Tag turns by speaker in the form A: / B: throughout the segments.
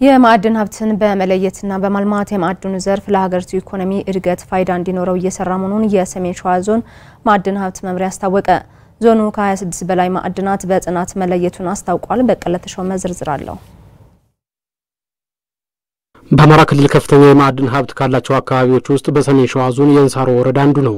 A: የማዕድን ሀብትን በመለየትና በማልማት የማዕድኑ ዘርፍ ለሀገሪቱ ኢኮኖሚ እድገት ፋይዳ እንዲኖረው እየሰራ መሆኑን የሰሜን ሸዋ ዞን ማዕድን ሀብት መምሪያ አስታወቀ። ዞኑ ከ26 በላይ ማዕድናት በጥናት መለየቱን አስታውቋል። በቀለ ተሾመ ዝርዝር አለው።
B: በአማራ ክልል ከፍተኛ የማዕድን ሀብት ካላቸው አካባቢዎች ውስጥ በሰሜን ሸዋ ዞን የእንሳሮ ወረዳ አንዱ ነው።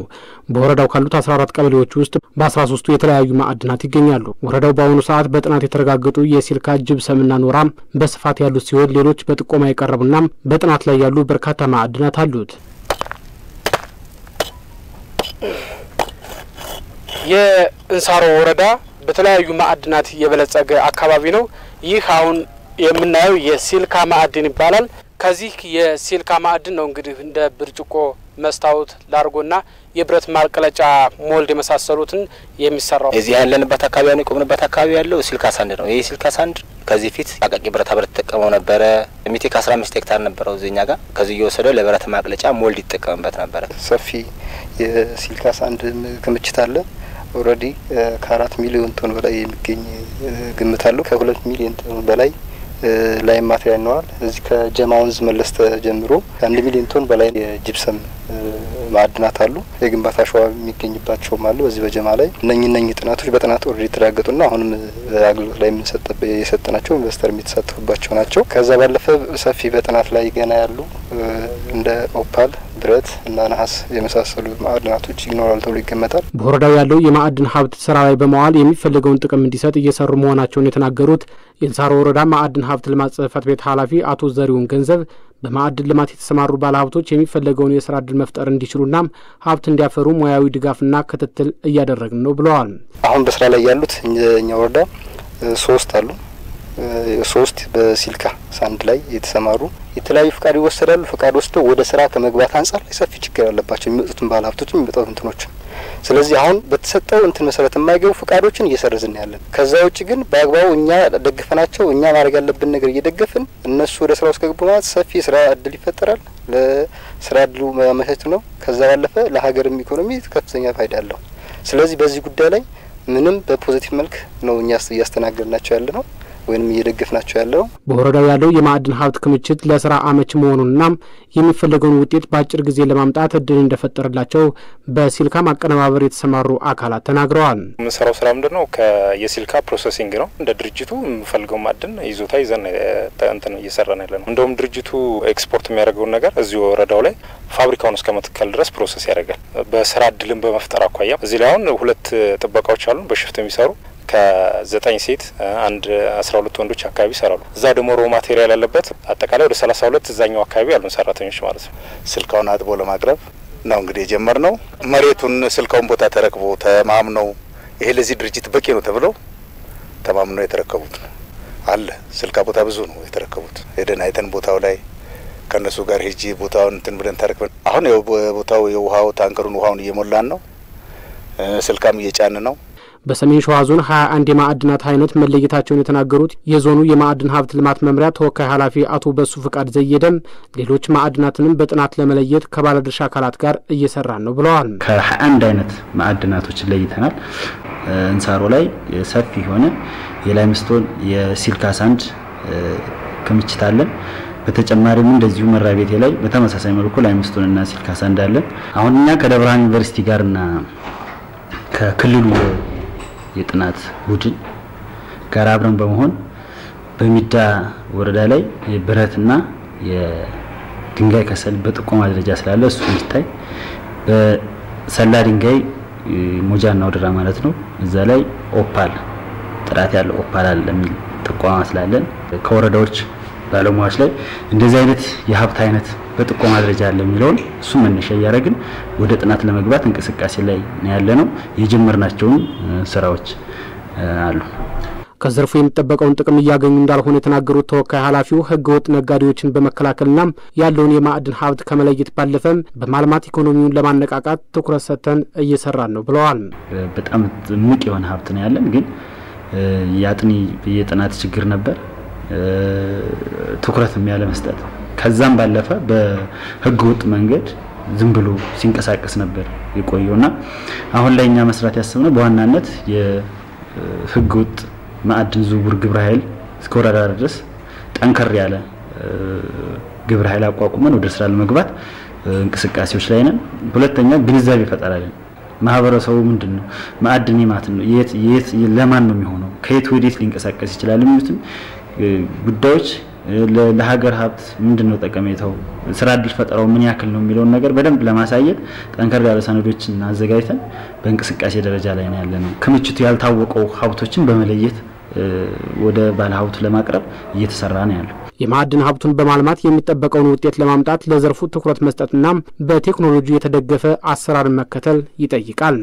B: በወረዳው ካሉት 14 ቀበሌዎች ውስጥ በ13ቱ የተለያዩ ማዕድናት ይገኛሉ። ወረዳው በአሁኑ ሰዓት በጥናት የተረጋገጡ የሲልካ ጅብሰምና ኖራም በስፋት ያሉት ሲሆን ሌሎች በጥቆማ የቀረቡና በጥናት ላይ ያሉ በርካታ ማዕድናት አሉት።
C: የእንሳሮ ወረዳ በተለያዩ ማዕድናት የበለጸገ አካባቢ ነው። ይህ አሁን የምናየው የሲልካ ማዕድን ይባላል። ከዚህ የሲልካ ማዕድን ነው እንግዲህ እንደ ብርጭቆ፣ መስታወት፣ ላርጎና የብረት ማቅለጫ ሞልድ የመሳሰሉትን የሚሰራው።
D: እዚህ ያለንበት አካባቢ ያን የቆምንበት አካባቢ ያለው silica sand ነው። ይህ silica sand ከዚህ ፊት አቃቂ ብረታ ብረት ተጠቀመው ነበረ። ሜቴክ አስራ አምስት ሄክታር ነበረው እዚኛ ጋር ከዚህ እየወሰደው ለብረት ማቅለጫ mold ይጠቀምበት ነበረ።
E: ሰፊ የ silica sand ክምችት አለ። already ከአራት ሚሊዮን ቶን በላይ የሚገኝ ግምት አለው። ከሁለት ሚሊዮን ቶን በላይ lime material ይኖራል። እዚህ ከጀማ ወንዝ መለስ ተጀምሮ ከአንድ ሚሊዮን ቶን በላይ የጅብሰም ማዕድናት አሉ። የግንባታ አሸዋ የሚገኝባቸውም አሉ። በዚህ በጀማ ላይ እነኚህ እነኚህ ጥናቶች በጥናት already የተረጋገጡና አሁንም አገልግሎት ላይ የሰጠናቸው investor የሚተሳተፉባቸው ናቸው። ከዛ ባለፈ ሰፊ በጥናት ላይ ገና ያሉ እንደ ኦፓል ብረት እና ነሐስ የመሳሰሉ ማዕድናቶች ይኖራሉ ተብሎ ይገመታል።
B: በወረዳው ያለው የማዕድን ሀብት ስራ ላይ በመዋል የሚፈለገውን ጥቅም እንዲሰጥ እየሰሩ መሆናቸውን የተናገሩት የእንሳሮ ወረዳ ማዕድን ሀብት ልማት ጽሕፈት ቤት ኃላፊ አቶ ዘሪሁን ገንዘብ በማዕድን ልማት የተሰማሩ ባለሀብቶች የሚፈለገውን የስራ እድል መፍጠር እንዲችሉና ሀብት እንዲያፈሩ ሙያዊ ድጋፍና ክትትል እያደረግን ነው ብለዋል።
E: አሁን በስራ ላይ ያሉት እኛ ወረዳ ሶስት አሉ። ሶስት በሲልካ ሳንድ ላይ የተሰማሩ የተለያዩ ፍቃድ ይወሰዳሉ። ፍቃድ ወስደው ወደ ስራ ከመግባት አንጻር ላይ ሰፊ ችግር ያለባቸው የሚመጡትን ባለ ሀብቶችም የሚመጡት እንትኖችን ስለዚህ አሁን በተሰጠው እንትን መሰረት የማይገቡ ፍቃዶችን እየሰረዝን ያለን። ከዛ ውጭ ግን በአግባቡ እኛ ደግፈናቸው እኛ ማድረግ ያለብን ነገር እየደገፍን እነሱ ወደ ስራ ውስጥ ከገቡ ማለት ሰፊ የስራ እድል ይፈጠራል። ለስራ እድሉ ማመቻቸት ነው። ከዛ ባለፈ ለሀገርም ኢኮኖሚ ከፍተኛ ፋይዳ አለው። ስለዚህ በዚህ ጉዳይ ላይ ምንም በፖዚቲቭ መልክ ነው እኛ እያስተናገድናቸው ያለ ነው ወይም እየደገፍናቸው ያለው
B: በወረዳው ያለው የማዕድን ሀብት ክምችት ለስራ አመች መሆኑንና የሚፈለገውን ውጤት በአጭር ጊዜ ለማምጣት እድል እንደፈጠረላቸው በሲልካ ማቀነባበር የተሰማሩ አካላት ተናግረዋል።
F: የምንሰራው ስራ ምንድን ነው? የ silica processing ነው። እንደ ድርጅቱ የምፈልገው ማዕድን ይዞታ ይዘን እንትን እየሰራን ያለ ነው። እንደውም ድርጅቱ ኤክስፖርት የሚያደርገውን ነገር እዚሁ ወረዳው ላይ ፋብሪካውን እስከ መትከል ድረስ process ያደርጋል። በስራ እድልን በመፍጠር አኳያ እዚህ ላይ አሁን ሁለት ጥበቃዎች አሉን በ shift የሚሰሩ ከዘጠኝ ሴት አንድ አስራ ሁለት ወንዶች አካባቢ ይሰራሉ። እዛ ደግሞ raw material ያለበት አጠቃላይ ወደ ሰላሳ ሁለት እዛኛው አካባቢ ያሉን ሰራተኞች ማለት ነው።
G: silica ውን አጥቦ ለማቅረብ ነው እንግዲህ የጀመር ነው። መሬቱን ስልካውን ቦታ ተረክቦ ተማምነው ይሄ ለዚህ ድርጅት በቂ ነው ተብለው ተማምነው የተረከቡት አለ። ስልካ ቦታ ብዙ ነው የተረከቡት። ሄደን አይተን ቦታው ላይ ከእነሱ ጋር ሄጂ ቦታውን እንትን ብለን ተረክበን አሁን ቦታው የውሃው ታንከሩን ውሃውን እየሞላን ነው። ስልካም እየጫን ነው።
B: በሰሜን ሸዋ ዞን 21 የማዕድናት አይነት መለየታቸውን የተናገሩት የዞኑ የማዕድን ሀብት ልማት መምሪያ ተወካይ ኃላፊ አቶ በሱ ፍቃድ ዘየደም ሌሎች ማዕድናትንም በጥናት ለመለየት ከባለድርሻ አካላት ጋር እየሰራን ነው ብለዋል።
H: ከ21 አይነት ማዕድናቶችን ለይተናል። እንሳሮ ላይ ሰፊ የሆነ የላይምስቶን የሲልካ ሳንድ ክምችት አለን። በተጨማሪም እንደዚሁ መራቤቴ ላይ በተመሳሳይ መልኩ ላይምስቶን እና ሲልካ ሳንድ አለን። አሁን እኛ ከደብረ ዩኒቨርሲቲ ጋርና ከክልሉ የጥናት ቡድን ጋር አብረን በመሆን በሚዳ ወረዳ ላይ የብረትና የድንጋይ ከሰል በጥቆማ ደረጃ ስላለ እሱ እንዲታይ በሰላ ድንጋይ ሞጃና ወደራ ማለት ነው። እዛ ላይ ኦፓል ጥራት ያለው ኦፓል አለ የሚል ጥቆማ ስላለን ከወረዳዎች ባለሙያዎች ላይ እንደዚህ አይነት የሀብት አይነት በጥቆማ ደረጃ አለ የሚለውን እሱ መነሻ እያደረግን ወደ ጥናት ለመግባት እንቅስቃሴ ላይ ያለ ነው። የጀመርናቸውን ስራዎች አሉ።
B: ከዘርፉ የሚጠበቀውን ጥቅም እያገኙ እንዳልሆነ የተናገሩት ተወካይ ኃላፊው ሕገወጥ ነጋዴዎችን በመከላከልና ያለውን የማዕድን ሀብት ከመለየት ባለፈም በማልማት ኢኮኖሚውን ለማነቃቃት ትኩረት ሰጥተን እየሰራን ነው ብለዋል።
H: በጣም እምቅ የሆነ ሀብት ነው ያለን፣ ግን የአጥኒ የጥናት ችግር ነበር ትኩረትም ያለ መስጠት። ከዛም ባለፈ በህገ ወጥ መንገድ ዝም ብሎ ሲንቀሳቀስ ነበር የቆየውና አሁን ላይ እኛ መስራት ያሰብነው በዋናነት የህገ ወጥ ማዕድን ዝውውር ግብረ ኃይል እስከ ወረዳ ድረስ ጠንከር ያለ ግብረ ኃይል አቋቁመን ወደ ስራ ለመግባት እንቅስቃሴዎች ላይ ነን። ሁለተኛ ግንዛቤ ፈጠራ ላይ ማህበረሰቡ ምንድን ነው ማዕድን የማት ነው? የት ለማን ነው የሚሆነው? ከየት ወዴት ሊንቀሳቀስ ይችላል የሚሉትን ጉዳዮች ለሀገር ሀብት ምንድን ነው ጠቀሜታው፣ ስራ እድል ፈጠራው ምን ያክል ነው የሚለውን ነገር በደንብ ለማሳየት ጠንከር ያለ ሰነዶችን አዘጋጅተን በእንቅስቃሴ ደረጃ ላይ ነው ያለ ነው። ክምችቱ ያልታወቀው ሀብቶችን በመለየት ወደ ባለ ሀብቱ ለማቅረብ እየተሰራ ነው ያለው።
B: የማዕድን ሀብቱን በማልማት የሚጠበቀውን ውጤት ለማምጣት ለዘርፉ ትኩረት መስጠትና በቴክኖሎጂ የተደገፈ አሰራርን መከተል ይጠይቃል።